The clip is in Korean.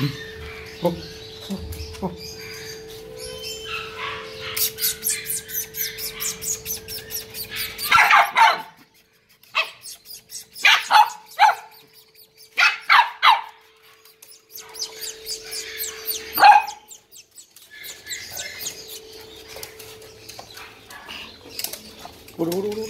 어, 어, 어. 오로오로오로